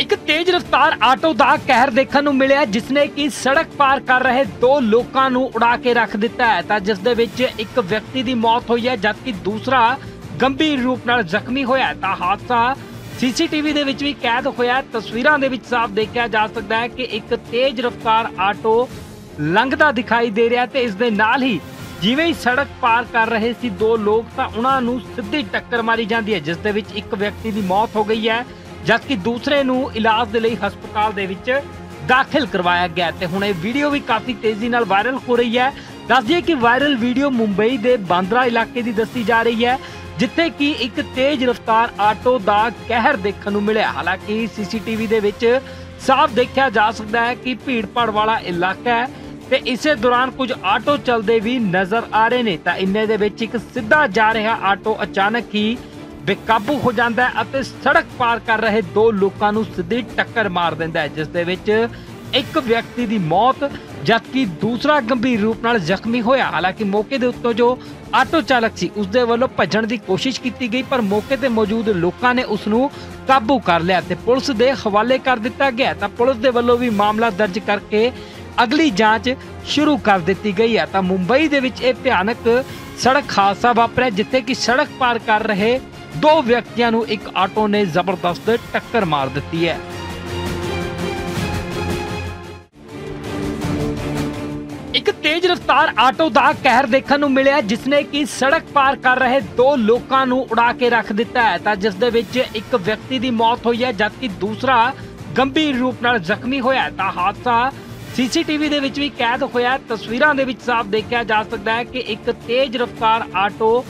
ਇੱਕ ਤੇਜ਼ ਰਫ਼ਤਾਰ ਆਟੋ ਦਾ ਕਹਿਰ ਦੇਖਣ ਨੂੰ ਮਿਲਿਆ ਜਿਸ ਨੇ ਕਿ ਸੜਕ ਪਾਰ ਕਰ ਰਹੇ ਦੋ ਲੋਕਾਂ ਨੂੰ ਉਡਾ ਕੇ ਰੱਖ ਦਿੱਤਾ ਹੈ। ਤਾਂ ਜਿਸ ਦੇ ਵਿੱਚ ਇੱਕ ਵਿਅਕਤੀ ਦੀ ਮੌਤ ਹੋਈ ਹੈ, ਜਦਕਿ ਦੂਸਰਾ ਗੰਭੀਰ ਰੂਪ ਨਾਲ ਜ਼ਖਮੀ ਹੋਇਆ ਤਾਂ ਹਾਦਸਾ ਸੀਸੀਟੀਵੀ ਦੇ ਵਿੱਚ ਵੀ ਕੈਦ ਹੋਇਆ ਤਸਵੀਰਾਂ ਦੇ ਵਿੱਚ ਸਾਫ਼ ਦੇਖਿਆ ਜਾ ਸਕਦਾ ਹੈ ਕਿ ਇੱਕ ਤੇਜ਼ ਰਫ਼ਤਾਰ ਆਟੋ ਲੰਘਦਾ ਦਿਖਾਈ ਦੇ ਰਿਹਾ ਤੇ ਇਸ ਦੇ ਨਾਲ ਹੀ ਜਿਵੇਂ ਹੀ ਸੜਕ ਪਾਰ ਕਰ ਰਹੇ ਸੀ ਦੋ ਲੋਕ, ਤਾਂ ਉਹਨਾਂ ਨੂੰ ਸਿੱਧੀ ਟੱਕਰ ਮਾਰੀ ਜਾਂਦੀ ਹੈ, ਜਿਸ ਦੇ ਵਿੱਚ ਇੱਕ ਵਿਅਕਤੀ ਦੀ ਮੌਤ ਹੋ ਗਈ ਹੈ। ਜਦਕਿ ਦੂਸਰੇ ਨੂੰ ਇਲਾਜ ਦੇ ਲਈ ਹਸਪਤਾਲ ਦੇ ਵਿੱਚ ਦਾਖਲ ਕਰਵਾਇਆ ਗਿਆ ਤੇ ਹੁਣ ਇਹ ਵੀਡੀਓ ਵੀ ਕਾਫੀ ਤੇਜ਼ੀ ਨਾਲ ਵਾਇਰਲ ਹੋ ਰਹੀ ਹੈ। ਦੱਸ ਦਈਏ ਕਿ ਵਾਇਰਲ ਵੀਡੀਓ ਮੁੰਬਈ ਦੇ ਬਾਂਦਰਾ ਇਲਾਕੇ ਦੀ ਦੱਸੀ ਜਾ ਰਹੀ ਹੈ, ਜਿੱਥੇ ਕਿ ਇੱਕ ਤੇਜ਼ ਰਫ਼ਤਾਰ ਆਟੋ ਦਾ ਕਹਿਰ ਦੇਖਣ ਨੂੰ ਮਿਲਿਆ। ਹਾਲਾਂਕਿ ਸੀਸੀਟੀਵੀ ਦੇ ਵਿੱਚ ਸਾਫ਼ ਦੇਖਿਆ ਜਾ ਸਕਦਾ ਹੈ ਕਿ ਭੀੜ-ਭਾੜ ਵਾਲਾ ਇਲਾਕਾ ਹੈ ਤੇ ਇਸੇ ਦੌਰਾਨ ਕੁਝ ਆਟੋ ਚੱਲਦੇ ਵੀ ਨਜ਼ਰ ਆ ਰਹੇ ਨੇ। ਤਾਂ ਇੰਨੇ ਦੇ ਵਿੱਚ ਇੱਕ ਸਿੱਧਾ ਜਾ ਰਿਹਾ ਆਟੋ ਅਚਾਨਕ ਹੀ ਬੇਕਾਬੂ ਹੋ ਜਾਂਦਾ ਹੈ ਅਤੇ ਸੜਕ ਪਾਰ ਕਰ ਰਹੇ ਦੋ ਲੋਕਾਂ ਨੂੰ ਸਿੱਧੀ ਟੱਕਰ ਮਾਰ ਦਿੰਦਾ ਹੈ, ਜਿਸ ਦੇ ਵਿੱਚ ਇੱਕ ਵਿਅਕਤੀ ਦੀ ਮੌਤ, ਜਦਕਿ ਦੂਸਰਾ ਗੰਭੀਰ ਰੂਪ ਨਾਲ ਜ਼ਖਮੀ ਹੋਇਆ। ਹਾਲਾਂਕਿ ਮੌਕੇ ਦੇ ਉੱਤੋਂ ਜੋ ਆਟੋ ਚਾਲਕ ਸੀ ਉਸ ਦੇ ਵੱਲੋਂ ਭੱਜਣ ਦੀ ਕੋਸ਼ਿਸ਼ ਕੀਤੀ ਗਈ, ਪਰ ਮੌਕੇ ਤੇ ਮੌਜੂਦ ਲੋਕਾਂ ਨੇ ਉਸ ਨੂੰ ਕਾਬੂ ਕਰ ਲਿਆ ਤੇ ਪੁਲਿਸ ਦੇ ਹਵਾਲੇ ਕਰ ਦਿੱਤਾ ਗਿਆ ਤਾਂ ਪੁਲਿਸ ਦੇ ਵੱਲੋਂ ਵੀ ਮਾਮਲਾ ਦਰਜ ਕਰਕੇ ਅਗਲੀ ਜਾਂਚ ਸ਼ੁਰੂ ਕਰ ਦਿੱਤੀ ਗਈ ਹੈ। ਤਾਂ ਮੁੰਬਈ ਦੇ ਵਿੱਚ ਇਹ ਭਿਆਨਕ ਸੜਕ ਹਾਦਸਾ ਵਾਪਰਿਆ, ਜਿੱਥੇ ਕਿ ਸੜਕ ਪਾਰ ਕਰ ਰਹੇ ਦੋ ਵਿਅਕਤੀਆਂ ਨੂੰ ਇੱਕ ਆਟੋ ਨੇ ਜ਼ਬਰਦਸਤ ਟੱਕਰ ਮਾਰ ਦਿੱਤੀ ਹੈ। ਇੱਕ ਤੇਜ਼ ਰਫ਼ਤਾਰ ਆਟੋ ਦਾ ਕਹਿਰ ਦੇਖਣ ਨੂੰ ਮਿਲਿਆ ਜਿਸ ਨੇ ਕਿ ਸੜਕ ਪਾਰ ਕਰ ਰਹੇ ਦੋ ਲੋਕਾਂ ਨੂੰ ਉਡਾ ਕੇ ਰੱਖ ਦਿੱਤਾ ਹੈ। ਤਾਂ ਜਿਸ ਦੇ ਵਿੱਚ ਇੱਕ ਵਿਅਕਤੀ ਦੀ ਮੌਤ ਹੋਈ ਹੈ, ਜਦਕਿ ਦੂਸਰਾ ਗੰਭੀਰ ਰੂਪ ਨਾਲ ਜ਼ਖਮੀ ਹੋਇਆ ਤਾਂ ਹਾਦਸਾ ਸੀਸੀਟੀਵੀ ਦੇ ਵਿੱਚ ਵੀ ਕੈਦ ਹੋਇਆ ਤਸਵੀਰਾਂ ਦੇ ਵਿੱਚ ਸਾਫ਼ ਦੇਖਿਆ ਜਾ ਸਕਦਾ ਹੈ ਕਿ ਇੱਕ ਤੇਜ਼ ਰਫ਼ਤਾਰ ਆਟੋ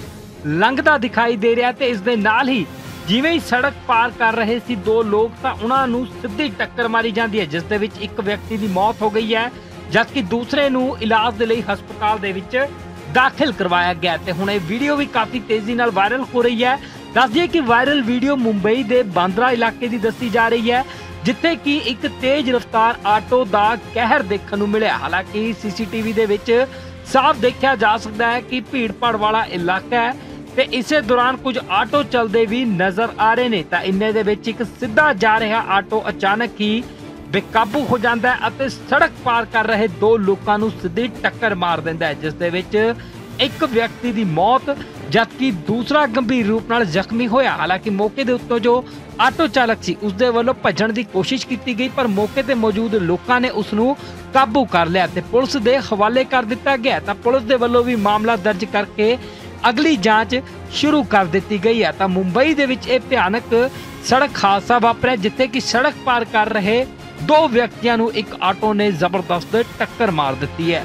ਲੰਘਦਾ ਦਿਖਾਈ ਦੇ ਰਿਹਾ ਤੇ ਇਸ ਦੇ ਨਾਲ ਹੀ ਜਿਵੇਂ ਹੀ ਸੜਕ ਪਾਰ ਕਰ ਰਹੇ ਸੀ ਦੋ ਲੋਕ ਤਾਂ ਉਹਨਾਂ ਨੂੰ ਸਿੱਧੀ ਟੱਕਰ ਮਾਰੀ ਜਾਂਦੀ ਹੈ, ਜਿਸ ਦੇ ਵਿੱਚ ਇੱਕ ਵਿਅਕਤੀ ਦੀ ਮੌਤ ਹੋ ਗਈ ਹੈ, ਜਦਕਿ ਦੂਸਰੇ ਨੂੰ ਇਲਾਜ ਦੇ ਲਈ ਹਸਪਤਾਲ ਦੇ ਵਿੱਚ ਦਾਖਲ ਕਰਵਾਇਆ ਗਿਆ ਤੇ ਹੁਣ ਇਹ ਵੀਡੀਓ ਵੀ ਕਾਫੀ ਤੇਜ਼ੀ ਨਾਲ ਵਾਇਰਲ ਹੋ ਰਹੀ ਹੈ। ਦੱਸ ਦਈਏ ਕਿ ਵਾਇਰਲ ਵੀਡੀਓ ਮੁੰਬਈ ਦੇ ਬਾਂਦਰਾ ਇਲਾਕੇ ਦੀ ਦੱਸੀ ਜਾ ਰਹੀ ਹੈ, ਜਿੱਥੇ ਕਿ ਇੱਕ ਤੇਜ਼ ਰਫ਼ਤਾਰ ਆਟੋ ਦਾ ਕਹਿਰ ਦੇਖਣ ਨੂੰ ਮਿਲਿਆ। ਹਾਲਾਂਕਿ ਸੀਸੀਟੀਵੀ ਦੇ ਵਿੱਚ ਸਾਫ਼ ਦੇਖਿਆ ਜਾ ਸਕਦਾ ਹੈ ਕਿ ਭੀੜ-ਭਾੜ ਵਾਲਾ ਇਲਾਕਾ ਹੈ। ਤੇ ਇਸੇ ਦੌਰਾਨ ਕੁਝ ਆਟੋ ਚੱਲਦੇ ਵੀ ਨਜ਼ਰ ਆ ਰਹੇ ਨੇ। ਤਾਂ ਇੰਨੇ ਦੇ ਵਿੱਚ ਇੱਕ ਸਿੱਧਾ ਜਾ ਰਿਹਾ ਆਟੋ ਅਚਾਨਕ ਹੀ ਬੇਕਾਬੂ ਹੋ ਜਾਂਦਾ ਹੈ ਅਤੇ ਸੜਕ ਪਾਰ ਕਰ ਰਹੇ ਦੋ ਲੋਕਾਂ ਨੂੰ ਸਿੱਧੀ ਟੱਕਰ ਮਾਰ ਦਿੰਦਾ ਹੈ, ਜਿਸ ਦੇ ਵਿੱਚ ਇੱਕ ਵਿਅਕਤੀ ਦੀ ਮੌਤ ਜਦਕਿ ਦੂਸਰਾ ਗੰਭੀਰ ਰੂਪ ਨਾਲ ਜ਼ਖਮੀ ਹੋਇਆ। ਹਾਲਾਂਕਿ ਮੌਕੇ ਦੇ ਉੱਤੇ ਜੋ ਆਟੋ ਚਾਲਕ ਸੀ ਉਸ ਦੇ ਵੱਲੋਂ ਭੱਜਣ ਦੀ ਕੋਸ਼ਿਸ਼ ਕੀਤੀ ਗਈ, ਪਰ ਮੌਕੇ ਤੇ ਮੌਜੂਦ ਲੋਕਾਂ ਨੇ ਉਸ ਨੂੰ ਕਾਬੂ ਕਰ ਲਿਆ ਤੇ ਪੁਲਿਸ ਦੇ ਹਵਾਲੇ ਕਰ ਦਿੱਤਾ ਗਿਆ ਤਾਂ ਪੁਲਿਸ ਦੇ ਵੱਲੋਂ ਵੀ ਮਾਮਲਾ ਦਰਜ ਕਰਕੇ ਅਗਲੀ ਜਾਂਚ ਸ਼ੁਰੂ ਕਰ ਦਿੱਤੀ ਗਈ ਹੈ। ਤਾਂ ਮੁੰਬਈ ਦੇ ਵਿੱਚ ਇਹ ਭਿਆਨਕ ਸੜਕ ਹਾਦਸਾ ਵਾਪਰਿਆ, ਜਿੱਥੇ ਕਿ ਸੜਕ ਪਾਰ ਕਰ ਰਹੇ ਦੋ ਵਿਅਕਤੀਆਂ ਨੂੰ ਇੱਕ ਆਟੋ ਨੇ ਜ਼ਬਰਦਸਤ ਟੱਕਰ ਮਾਰ ਦਿੱਤੀ ਹੈ।